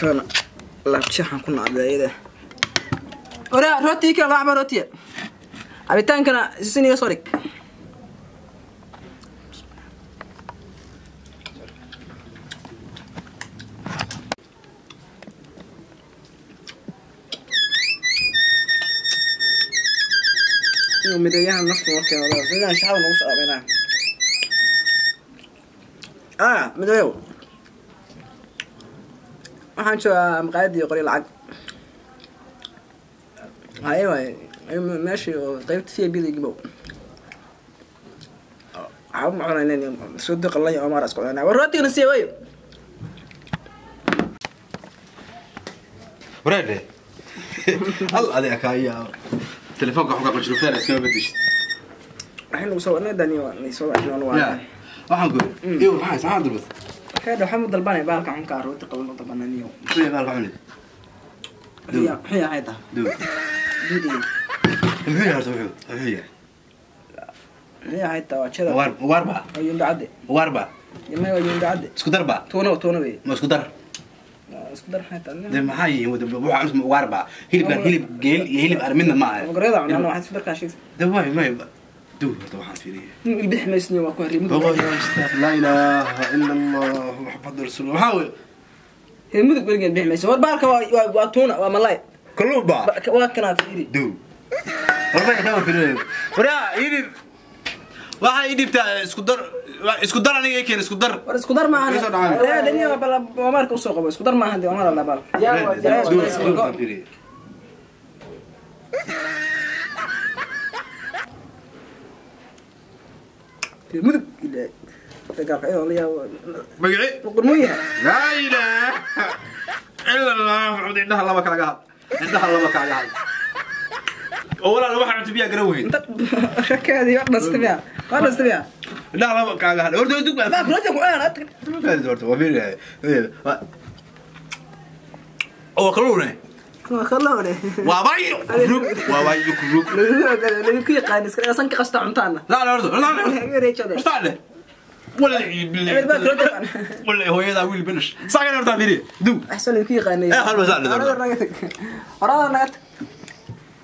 كان لاتشحن كنا عبايدة أوري روتي كنا لعبة روتي عبيتان كنا سيسيني صارك مديها نفس الوقت يا ولد، لا شحال نوصل بينها. آه مديها. أيوة، أنا شو مغادي يقري العق هاي أنا ماشي طيب تسيب بيدي جبو أنا عنا نن صدق الله يا عمر أسكت أنا. وراتي نسيب واي وراد الله أنا هاي يا تليفونك حقك مش أنا بس ما بديش؟ الحين وصلنا أنا يعني نسوي إحنا نوعا ما راح نقول. إيوه راح اسعد بس. Kaadha waxaa mu dalbanay baalka xunkaa rooti qaban u dalbananiyo maxay baalka cunid muxuu yahay taa duw duudi muxuu yahay horta muxuu muxuu yahay muxuu yahay taa waa jada waar waar ba waa yunda cadde waar ba yamay waa yunda cadde isku dar ba tuuna tuuna wey ma isku dar isku dar maxay de taa maxaa yihiin wada waxa isma de inuu ilbix maysniyo waa ku harriy والله يا أستاذ لا اله الا الله محمد رسول الله حاول war baalka waa waa- waa tuuna waa malay كلهم Ba- waa kanaa fiiri دو والله دور في الريب ورا يدي waxa ii dhibtaa isku dar isku dar aniga keen isku dar war isku dar maahan. Reer daniya waa waa marka usoo qabo isku dar maahan waa mar alla baalka mudug dagaalka iyadoo la yaabo magacii qurmuu yahay laa ilaaha ila allah maxamed indhaha laba kalaga had indhaha laba kalaga had oo walaal waxa cunto biyaa garan weyn inta rakaadii waa dhasta miya waa dhasta miya indhaha laba kalaga had horta dug baa baalka roja ku aan adka horta waa fiiriyaa oo kalluune waa kalloone waa bayo rug waa bayo rug lagu yaqaan iska san ka qasta cuntaana لا wareejada استعلى ولا Eber baa kala taqaan. ولا هو يدا ويل بنش ساقن ارتا فيري دو yaqaanay Eh, hal masaal, hal masaal. horada naga tag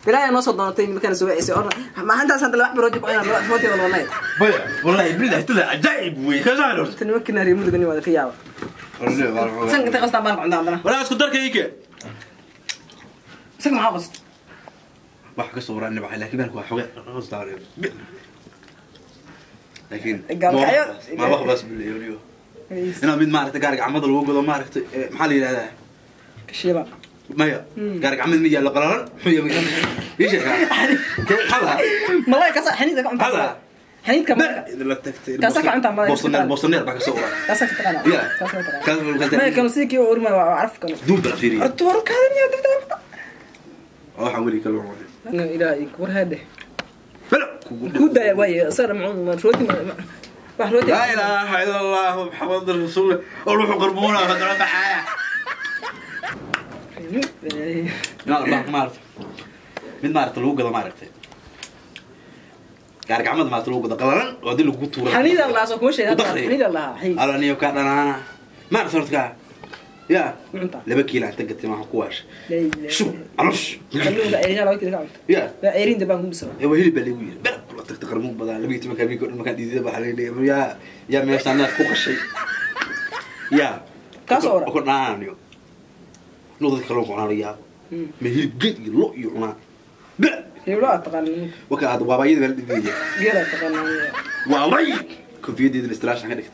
bilaa noo soo doonatay markaan soo wacisay orna maalintaas hadda laba roja ku inaan rooti wala wanay بيا والله بالله طلع عجائب وي naari mudugani waa ka yaaba san inta qastaan baan cuntaa hadana ولا اسكو درك هيك سلم حافظ بحق صورة أني بحي لكن بحق حقيق غز داري. لكن ما ما بحق بس باليوليو أنا من ما عرفت قارق عمد الوقود وما عرفت محلي لا كشيبا مايا قارق عمد مية اللي قرار حوية مية إيش يا حلا مالله كسا حنيد حلا حنيد كم لا تفتي كسا كعمت عمد بوصلنا بوصلنا بحق صورة كسا كتغنى يا. كسا كتغنى مايا كانوا سيكي وعرف كانوا دوب بلا فيري أتورك هذا يا دوب آه حولي كلام ana ilaahay war hade بلا. ku daya way sar macun rooti wax rooti لا إله إلا الله محمد رسول الله. وروح قربونا غدرة معايا. لا لا ما عرفت من ما عرفت لو قضى ما عرفت قارك عمد ما تلو قضى قلنا ودي لو قطورة. kuma sheegay Wadaqri. xaniid allah xaniid على نيو كان أنا ما عرفت صرت كا يا. cunta لبكي لا انت قلت ما كواش شو؟ عرفش. cunta يا. waa ceeriinta baan ku bisaba هو هلي بالي ويل بلا كل تقدر مو بدل لبيت مكان بيكون مكان دي ذبح عليه يا يا مش أنا فوق الشيء. يا. Kaas oo أكون نعم يو نوضي كلام قانا يا ما هي جد لو يونا بلا. heblo aad taqaanin وكا هذا بابا يد بلد بيجي taqaanin والله كان في يدي الاستراش حاجة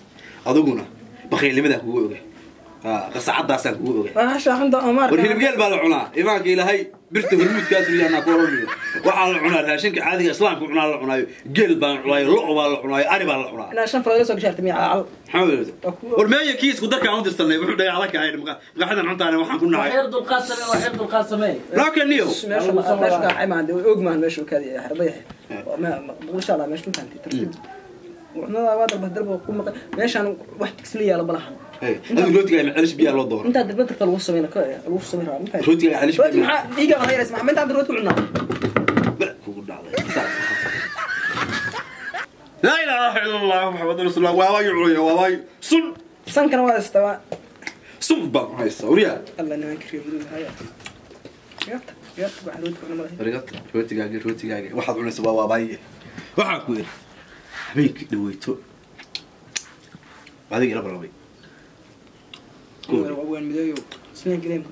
أدوغنا بخيل لماذا كوجو قصة عدا سان كوجو أوجي waa shaaxinta Omar ورهي بقال بالعنا إيمانك إلى هاي برت برمود كاتر أنا كوروني وعلى العنا راشنك عادي إسلام كنا على العنا جيل بالعنا لقوا بالعنا أري بالعنا inaa shan farood soo gashaartay miya cal حاول ورمية كيس قدرك عند السنة بحب ده عليك هاي مقا قاعد نحط أنا وحنا كنا هاي وحير دulqaad samee waa xeer dulqaad samee لكن نيو meesha meesha ka caymaan dee og maahan meesha kaadi xarbay ma insha Allah meesha intaan tartiib waa dalba dalba ku maqan wax yaala dalba lagu lagu maxaa maxaa inta rooti sankana waa nimanka haya rootigaagi rootigaagi waxaad cunaysa waa waabaaye waxaan ku yidhi بيك دويتو. هذه قلب ربي وين مدويو سنين قريم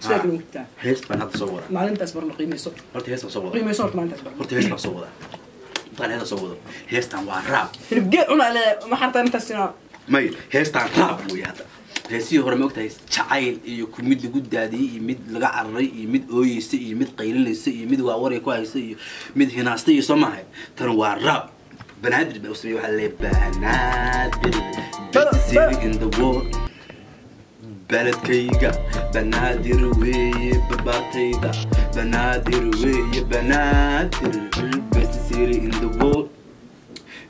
سنين قريم آه. هيس ما انت أصبر له قيمه صوت قلت هيس اصبر له قيمه صوت ما انت أصبر. قلت هيس ما اصبر له هذا صوت هيس تان وان راب بقيت عم على محطه أنت السنة. ماي هيس تان راب ويا هذا. هسي هو رمي وقتها. شعيل يكون مد لجود دادي. مد لقى عري مد أوي يسي. مد قيل لي يسي. مد وعوري كوا يسي. مد هناستي يسمعه. ترى وراب waxaa leeyahay banaadir best city in the world banaadir weeye babaatayda banaadir weeye banaadir best city in the world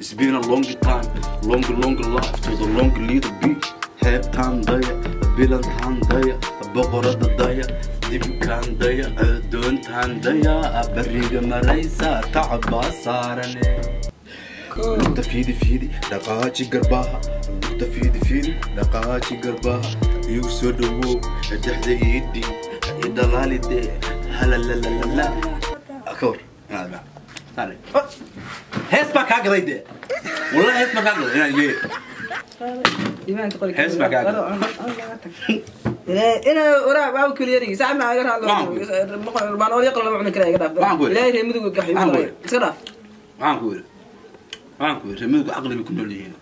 It's been a long time, long, long life to the long little beach. Heebtaan daya, bilantaan daya, boqorada daya, dibkaan daya, adoontaan daya, bariga maraysa, tacab baa saarane. Fiidi fiidi, dhaqaaji garbaha, lugta fiidi fiidi, dhaqaaji garbaha, igu soo dhawow, dhexda iidhi, idalaalide, halalalala. Ka war, inaad baa. Saare. hees baa kaa gaday dee wallahi hees baa kaa gaday inaan yeey imaanka qolka Hees baa kaa ina waraa waa kuliyari sax ma aga hadlo Waxaan baan oo yaqal lama cuni kara iga dhaaf ilaahay reer mudug gaxay iska dhaaf waxaan ku yidhi waxaan ku yidhi reemidugu caqli bay ku nool yihiin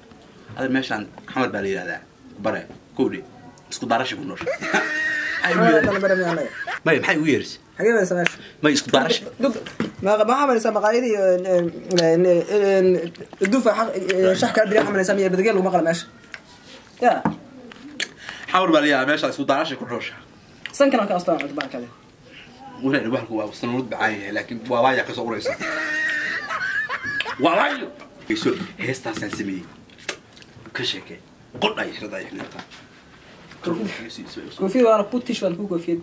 ada meeshaan xamar baa la yidhahdaa bare kowdhi isku darasha ku noosha maxay ugu yeerisay may maxay ugu yeerisay xagee baa sameesh may isku darasha dub ma ma xamalaysa maqaayadii dufa shax kala diri xamalaysa miya badageel lagu maqla meesha ya xamar baa la yidhahdaa meeshaan isku darasha ku noosha sankan ka astaan cunto baan kale walaal waxku waa sanad bacaan yahay laakiin waa waaya ka soo uraysa walaayo iso heestaasaan sameeyey ka sheekee qodh ay xirada ay koofiyad waana ku tish waan ku koofiyad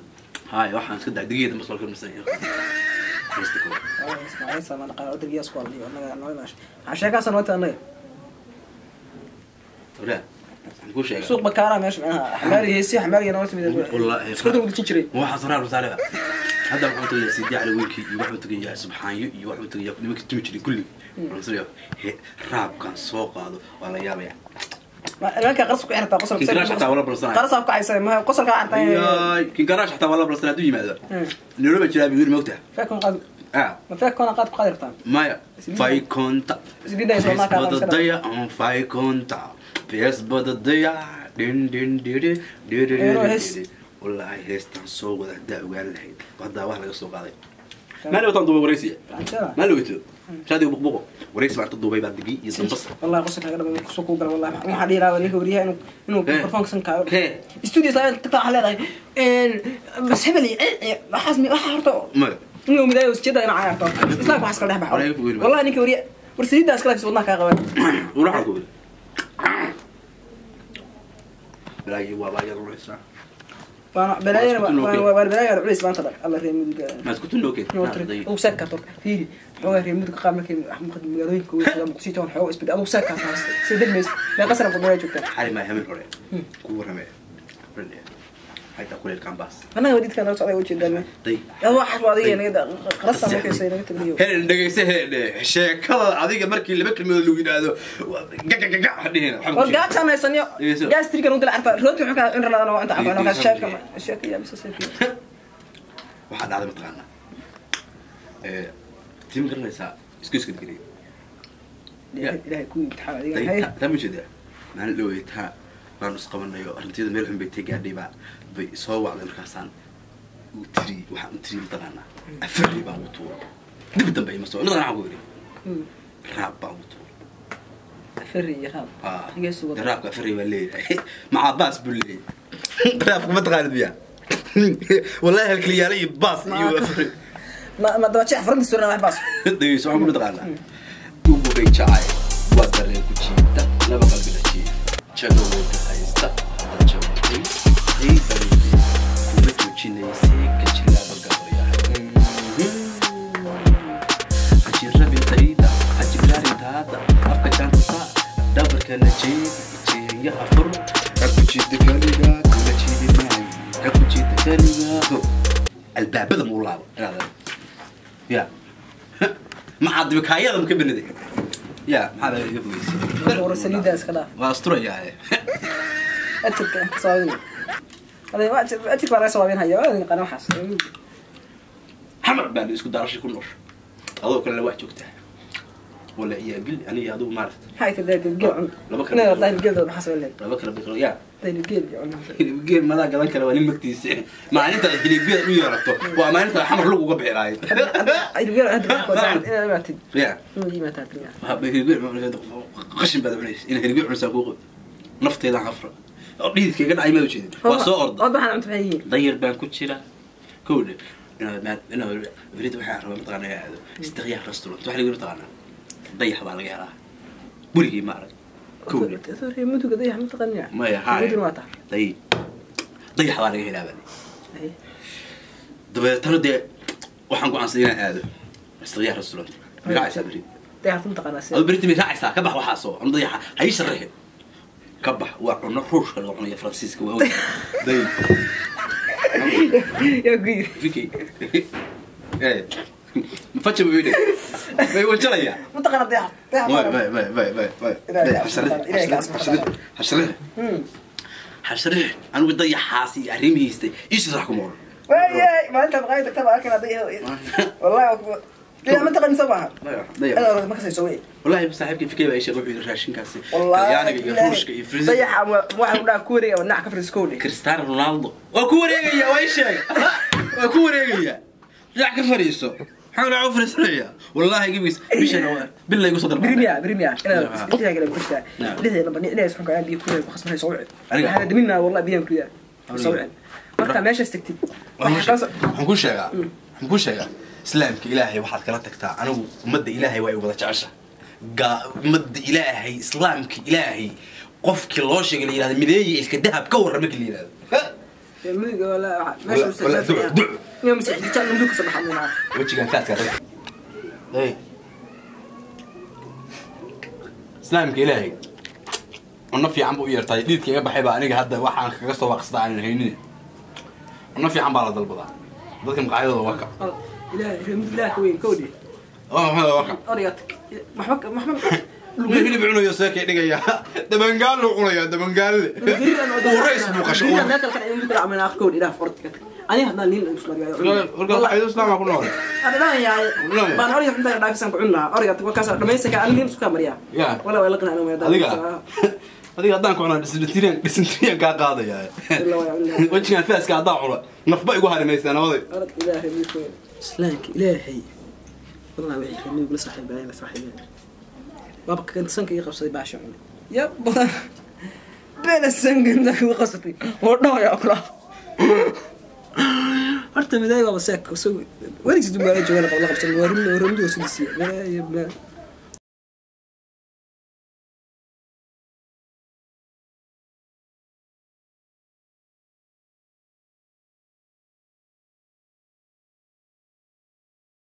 هاي واحد كده دقيقة بس بالكل مسائل sheekaasaan wata anaga ولا نقول شيء suuq bakaara meesha micnaha xamaari heesi xamaariga noo timid والله iskuda gudjin jiray واحد له صار هذا واحد تقول سيدي على وينكي واحد تقول يا سبحان يو واحد تقول يا نمك تمشي كل راب كان سوق هذا ولا يا بيا nimanka qarasku xirtaa qosolka كراش حتى ولا برسنا ka haysa ma qosolka cartaa يا كي كراش حتى ولا برسنا دوي ماذا؟ نروح جلابي يقول موتة. feekon qaad آه. ma feekona qaad ku qadirtaan ما فاي كونتا isbidaysa فيس ma ka بدا ضيع فاي كونتا فيس بدا ضيع دين دين دين دين إيه،. دين والله هيستان سو ودا دا وقال لهي ودا واحد laga soo qaaday ما لو تنضو وريسي ما لو تو شادي بقبقو وريسي بعد تضو بيباد دقي يزنبس والله qosolka laga dhabo kusoo ku gal wallahi waxaa dhihi lahaa ninka wariyaha inuu inuu Eh. performance kaayo كي studio saa tagtaa waxaa leedahay bas hebel waxaas waxaa horta ما islaamka waxaas kala dhex baxo Walahi ku yiri. wallahi ninka wariya war saliiddaas kala fis wadnaha kaa qaban وراح أقول بلاقي والله يا روح waana isku tunuuqeen. waan balaayana culays maanta dhan alla reer muduga ما تكون لوكي uu seeka turka fiiri xoogaa reer muduga qaar markay magaalooyinka weysada muqdisho toon xoogaa isbedel aduu seeka taas si degmays mee qasra qudmo way joogtaa حالي ما يهمل هوري كو رمي حتى كل الكامباس annaga wadidka nala socday ujeedaa me طيب adoo waxaas waa adiga naga qarasta markaysa naga tagniyo hel dhegeyse he sheekada adiga markii laba kelmadood lagu yidhaahdo gagagaga hadhihina war gaajaa maysanyo Dhegeyso. gaastrikan u dila carta rooti wuxuu kaa inraladan waa inta cafaan waa sheeka sheeka yaa bisa sheeka waxaa dhacday mataqaanaa tii ma garanaysaa isku iska digriy ilaahay ku imtixaan adiga hay taa ma jeeda maalin dhawey taa baanu isqabanayo arrinteeda meel xun bay tee gaadhay baa bay soo wacday markaasaan u tiri waxaan u tiri mataqaanaa afari baan u tuura dib dambe ima soo inadana waxaan ku yidhi raab baan u tuura feri iyo raab Ah, Igeesu wada. raabka afari baa leeyahay macaa baas buu leeyahay raabka ma taqaanid miya wallahi halkaliyaala iyo baas iyo afari ma ma daba jeex faranti suurna wax baas dhegeyso waxaan ya maxaa laga iga fogeysay war saliidda iska dhaaf waa asturayaa ajirka ka sawaabin aday waa ajir ajir baa laga sawaabin haya waa qana waxaas xamar baan isku darashay ku noosha adoo kalena wax joogtaa wala iyaa bil aniga adigu maarata maxay tahay dayl geel cun Laba kale. inay dayl geel maxaa soo leeyahay laba kala bikro ya dayl geel cun hilibgeel madaa gadan kara waa nin magtiisa maalinta hilibgeed u yeerato waa maalinta xamar lug uga bixi lahayd dayl geel hadda ko daan inay imaatid ya inuu yimaata tinya qashin baad cunaysa ina hilibgeel cunaysaa kuuqo nafteedaan afra oo dhididkayga dhacay ma ujeedin waa soo orda wad waxaan cunta maxay yihiin dayar baan ku jira kowdhe berid waxaa rabaa mataqaana inaa aado istiqyaar restaurant waxa lagu mataqaanaa dayax baa laga helaa weligii ma arag kowdhe muduga dayax ma taqaaniya maya haay mudun waa tahay day dayax baa laga helaa baa dabeetana dee waxaan go'aansaday inaan aado istiqyaar restaurant ma raacaysaa berid dayax ma taqaanaa si adu berid ma raacaysaa ka bax waxaasoo anu dayaxa ha ii sharaxin ka bax waa cuno ruushka laga cunayo faransiiska waa day yaa ku yiri Vicky. Eh. Taqaanaa dayax dayax Vai vai vai vai vai vai. Ilaahay kaa Hashare. subxaana, ilaahay kaa subxaana. Hashare. hmm Hashare. Anu dayaxaasi arrimihiiste. Isu sax kuma. waayay maalinta maqaayad tagta baa arkana dayax wallahi waa ku- dayax ma taqaani soo maaha Dayax. ana ma kasayso wey Wallahi saaxiibkii fikay baa isha wuxuu raashinkaasi. wallahi Talyaaniga iyo Ruushka iyo Friis. dayaxa waxa u dhaha ku حاول عوف رسالية والله يقبس مش أنا بالله يقصد ربع بريميا بريميا أنا قلت لها قلت لها ليه لما ليه يسحون كلام بيه كل خص منها سوعة هذا دمنا والله بيهم كذا سوعة وقت ما إيش استكتب هنقول شيء هنقول شيء سلامك إلهي واحد كلا تكتع أنا مد إلهي وياي وبلش عشة قا مد إلهي سلامك إلهي قفك الله اللي يلا مديه الكذاب كور مقلي يلا ها ولا ولا دع دع يا مسيح انت تعلم لك صباح النهار واش قال فاتك هذاك اي سلامك الهي ونف يا عمو يرتا ديت كي بحي با اني حد واحد عن خغص وقصد عن الهيني ونف يا عم بارد البضاع ذلك مقاعد الوقع الهي الحمد لله كوين كودي آه هذا وقع اريتك محمد محمد hilib cunayo seekay dhigaya dabangaal loo cunaya dabangaalle uu rays buu qashay أنا كان كان أنا هذا نيل warka waxay islaamka ku nool أنا لا يا لا. بان أريد عندنا دافع سانك عنا أريد وكاسة لما يسكت أنا نيل سكا مريا يا. ولا ولا قنا أنا ما adiga adiga haddaan ku cunaa dhisintriyan dhisintriyan kaa qaadaya wejigaan faaska haddaan cuno nafba igu harimaysaa nabaday أرد إلهي ميكوين سلانك إلهي والله وحي خليني بلا صاحب بعين صاحب بابك كانت سنك يقصدي باش عمي يب. بلا سنك انت يقصدي والله يا أخرى. حتى مداي بابا ساك. وسوي وين يزيدوا مالي قبل قبل قبل قبل قبل قبل قبل قبل قبل قبل